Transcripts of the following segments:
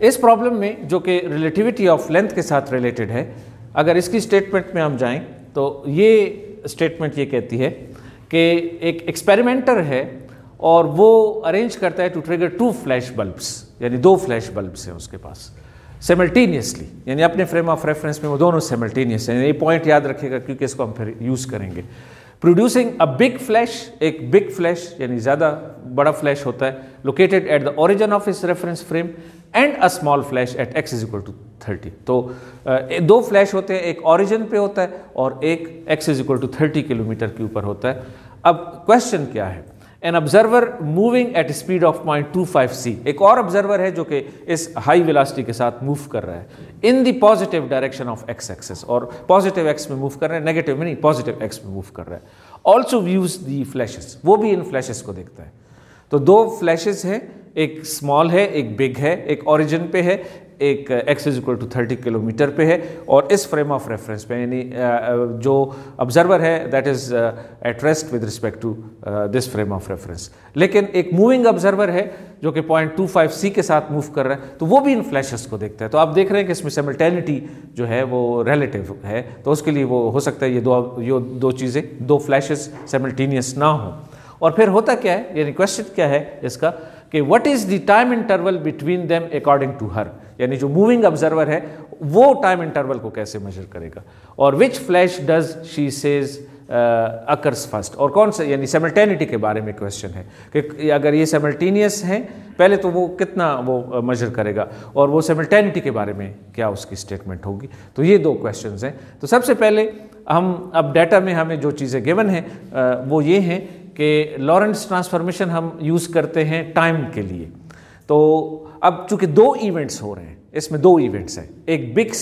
इस प्रॉब्लम में, जो कि रिलेटिविटी ऑफ़ लेंथ के साथ रिलेटेड है, अगर इसकी स्टेटमेंट में हम जाएँ तो ये स्टेटमेंट ये कहती है कि एक एक्सपेरिमेंटर है और वो अरेंज करता है to trigger two flash bulbs यानी दो फ्लैश बल्ब्स हैं उसके पास सेमल्टेनियसली यानी अपने फ्रेम ऑफ़ रेफरेंस में वो दोनों सेमल्टेनियस हैं। ये पॉइंट याद रखिएगा, क्योंकि इसको हम फिर यूज़ करेंगे। प्रोड्यूसिंग अ बिग फ्लैश एक बिग फ्लैश यानी ज़्यादा बड़ा फ्लैश होता है located at the origin of this reference frame and a small flash at x is equal to thirty तो दो फ्लैश होते हैं, एक ओरिजिन पे होता है और एक x is equal to thirty kilometre के ऊपर होता है। अब क्वेश्चन क्या है? An observer moving at speed of point two five c एक और ऑब्जर्वर है जो कि इस हाई वेलासिटी के साथ मूव कर रहा है। In the positive direction of x axis और पॉजिटिव एक्स में मूव कर रहे हैं। नेगेटिव में नहीं पॉजिटिव एक्स में मूव कर रहा है। ऑल्सो व्यूज़ दी फ्लैशेस वो भी इन फ्लैशेस को देखता है। तो दो फ्लैशेस हैं। एक स्मॉल है, एक बिग है, एक ओरिजिन पे है, एक x is equal to thirty kilometre पे है और इस फ्रेम ऑफ़ रेफरेंस पे, यानी जो ऑब्जर्वर है that is at rest with respect to this frame of reference लेकिन एक मूविंग ऑब्जर्वर है, जो कि पॉइंट टू फाइव सी के साथ मूव कर रहा है तो वो भी इन फ्लैशेस को देखता है। तो आप देख रहे हैं कि इसमें सेमल्टेनिटी जो है, वो रिलेटिव है तो उसके लिए वो, हो सकता है ये दो ये दो चीज़ें, दो फ्लैशेस सेमल्टेनियस ना हो। और फिर होता क्या है, यानी क्वेश्चन क्या है, इसका? कि what is the time interval between them according to her यानी जो मूविंग ऑब्जर्वर है, वो टाइम इंटरवल को कैसे मेजर करेगा? और which flash does she says occurs first और कौन सा, यानी सेमल्टेनिटी के बारे में क्वेश्चन है कि अगर ये सेमल्टेनियस हैं, पहले तो वो कितना वो मेजर करेगा? और वो सेमल्टेनिटी के बारे में क्या उसकी स्टेटमेंट होगी? तो ये दो क्वेश्चन हैं। तो सबसे पहले हम, अब डाटा में हमें जो चीज़ें गिवन हैं वो ये हैं कि लॉरेंस ट्रांसफॉर्मेशन हम यूज़ करते हैं टाइम के लिए। तो अब चूँकि दो इवेंट्स हो रहे हैं, इसमें दो इवेंट्स हैं। एक बिग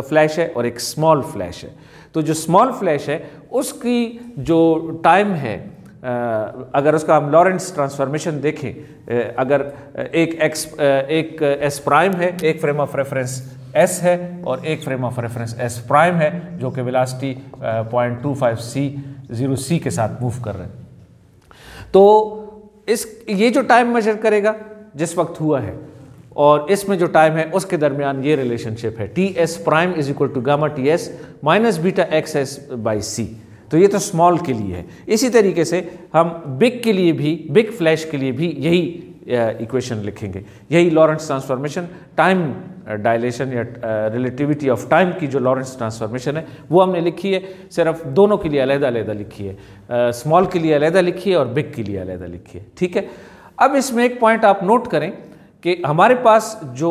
फ्लैश है और एक स्मॉल फ्लैश है। तो जो स्मॉल फ्लैश है, उसकी जो टाइम है अगर उसका हम लॉरेंस ट्रांसफॉर्मेशन देखें अगर एक एक्स एक एस प्राइम है, एक फ्रेम ऑफ़ रेफरेंस एस है और एक frame of reference S prime है, जो कि velocity point two five c zero c के साथ मूव कर रहे हैं। तो इस, ये जो टाइम मेजर करेगा, जिस वक्त हुआ है, और इसमें जो टाइम है, उसके दरमियान ये रिलेशनशिप है। T S prime is equal to gamma T S minus beta x S by c तो ये तो स्मॉल के लिए है। इसी तरीके से हम बिग के लिए भी बिग फ्लैश के लिए भी यही इक्वेशन लिखेंगे। यही लॉरेंस ट्रांसफॉर्मेशन टाइम डायलेशन या रिलेटिविटी ऑफ़ टाइम की जो लॉरेंस ट्रांसफॉर्मेशन है, वो हमने लिखी है। सिर्फ़ दोनों के लिए अलहदा लिखी है। स्मॉल के लिए अलहदा लिखी है और बिग के लिए अलहदा लिखी है। ठीक है? अब इसमें एक पॉइंट आप नोट करें कि हमारे पास जो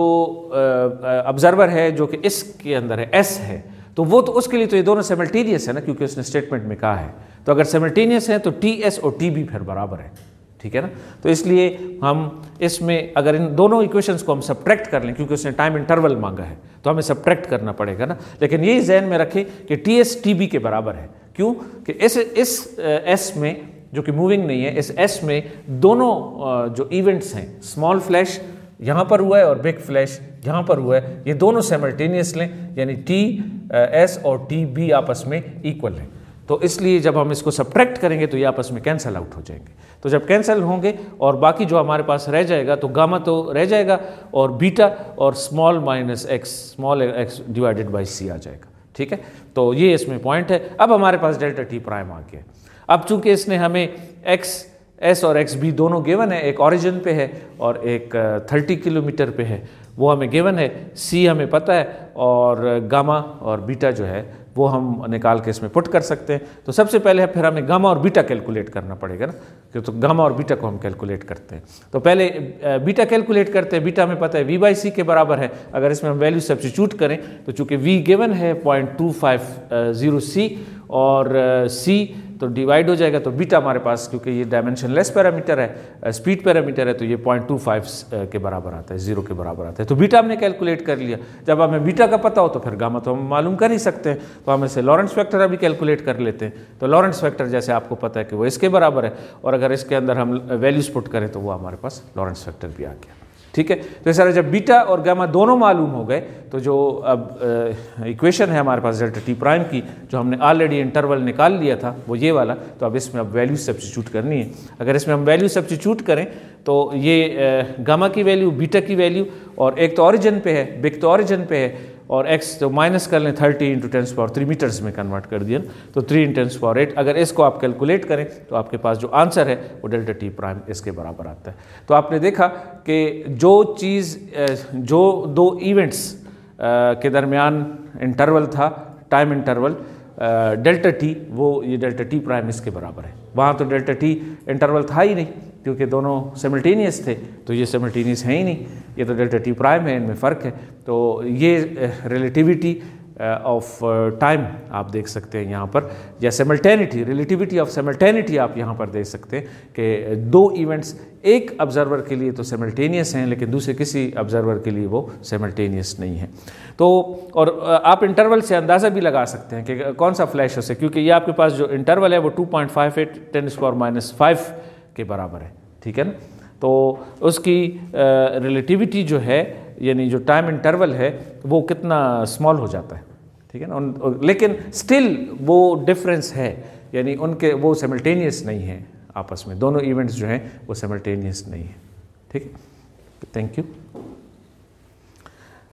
ऑब्जर्वर है, जो कि इसके अंदर है एस है तो वो तो उसके लिए तो ये दोनों सेमल्टेनियस है ना, क्योंकि उसने स्टेटमेंट में कहा है। तो अगर सेमल्टेनियस है तो टी एस और टी बी फिर बराबर है। ठीक है ना? तो इसलिए हम इसमें अगर इन दोनों इक्वेशंस को हम सब्ट्रैक्ट कर लें, क्योंकि उसने टाइम इंटरवल मांगा है तो हमें सब्ट्रैक्ट करना पड़ेगा ना? लेकिन यही जहन में रखें कि टी एस टी बी के बराबर है। क्यों? कि इस इस एस में, जो कि मूविंग नहीं है, इस एस में दोनों जो इवेंट्स हैं स्मॉल फ्लैश यहाँ पर हुआ है और बिग फ्लैश यहाँ पर हुआ है, ये दोनों सेमल्टेनियस लें यानी टी एस और टी बी आपस में इक्वल है। तो इसलिए जब हम इसको सब्ट्रैक्ट करेंगे तो ये आपस में कैंसिल आउट हो जाएँगे। तो जब कैंसिल होंगे और बाकी जो हमारे पास रह जाएगा तो गामा तो रह जाएगा और बीटा और small minus x small x divided by c आ जाएगा। ठीक है? तो ये इसमें पॉइंट है। अब हमारे पास डेल्टा टी प्राइम आ गया। अब चूँकि इसने हमें एक्स एस और एक्स बी दोनों गिवन है, एक ओरिजिन पे है और एक थर्टी किलोमीटर पे है वो हमें गिवन है सी हमें पता है और गामा और बीटा जो है, वो हम निकाल के इसमें पुट कर सकते हैं। तो सबसे पहले फिर हमें गामा और बीटा कैलकुलेट करना पड़ेगा ना क्यों तो गामा और बीटा को हम कैलकुलेट करते हैं। तो पहले बीटा कैलकुलेट करते हैं बीटा हमें पता है वी बाई सी के बराबर है। अगर इसमें हम वैल्यू सब्सिट्यूट करें तो चूँकि वी गिवन है point two five zero c और सी तो डिवाइड हो जाएगा तो बीटा हमारे पास, क्योंकि ये डायमेंशन लेस पैरामीटर है स्पीड पैरामीटर है तो ये पॉइंट टू फाइव के बराबर आता है ज़ीरो के बराबर आता है। तो बीटा हमने कैलकुलेट कर लिया। जब हमें बीटा का पता हो तो फिर गामा तो हम मालूम कर ही सकते हैं। तो हम इसे लॉरेंस फैक्टर अभी कैलकुलेट कर लेते हैं। तो लॉरेंस फैक्टर जैसे आपको पता है कि वो इसके बराबर है, और अगर इसके अंदर हम वैल्यूज़ पुट करें तो वो हमारे पास लॉरेंस फैक्टर भी आ गया। ठीक है? तो इस तरह जब बीटा और गामा दोनों मालूम हो गए तो जो अब इक्वेशन है हमारे पास डेल्टा टी प्राइम की, जो हमने ऑलरेडी इंटरवल निकाल लिया था, वो ये वाला तो अब इसमें अब वैल्यू सब्सिट्यूट करनी है। अगर इसमें हम वैल्यू सब्सिट्यूट करें तो ये गामा की वैल्यू बीटा की वैल्यू और एक तो ऑरिजन पे है बिग तो ऑरिजन पे है और x तो माइनस कर लें thirty into tens power three metres में कन्वर्ट कर दिया। तो three in tens power eight अगर इसको आप कैलकुलेट करें तो आपके पास जो आंसर है, वो डेल्टा टी प्राइम इसके बराबर आता है। तो आपने देखा कि जो चीज़ जो दो इवेंट्स के दरमियान इंटरवल था टाइम इंटरवल डेल्टा टी वो ये डेल्टा टी प्राइम इसके बराबर है। वहाँ तो डेल्टा टी इंटरवल था ही नहीं, क्योंकि दोनों सिमल्टेनियस थे तो ये सिमल्टेनियस है ही नहीं। ये तो डेल्टा टी प्राइम है, इनमें फ़र्क है। तो ये रिलेटिविटी ऑफ़ टाइम आप देख सकते हैं यहाँ पर। या सेमल्टेनिटी रिलेटिविटी ऑफ़ सेमल्टेनिटी आप यहाँ पर देख सकते हैं कि दो इवेंट्स एक ऑब्जर्वर के लिए तो सेमल्टेनियस हैं, लेकिन दूसरे किसी ऑब्जर्वर के लिए वो सेमल्टेनियस नहीं है। तो और आप इंटरवल से अंदाज़ा भी लगा सकते हैं कि कौन सा फ्लैश है क्योंकि ये आपके पास जो इंटरवल है वो two point five eight ten square minus five के बराबर है, ठीक है ना? तो उसकी रिलेटिविटी जो है, यानी जो टाइम इंटरवल है, वो कितना स्मॉल हो जाता है। ठीक है ना? उन लेकिन स्टिल वो डिफरेंस है। यानी उनके वो सिमल्टेनियस नहीं है आपस में। दोनों इवेंट्स जो हैं, वो सिमल्टेनियस नहीं है। ठीक? है थैंक यू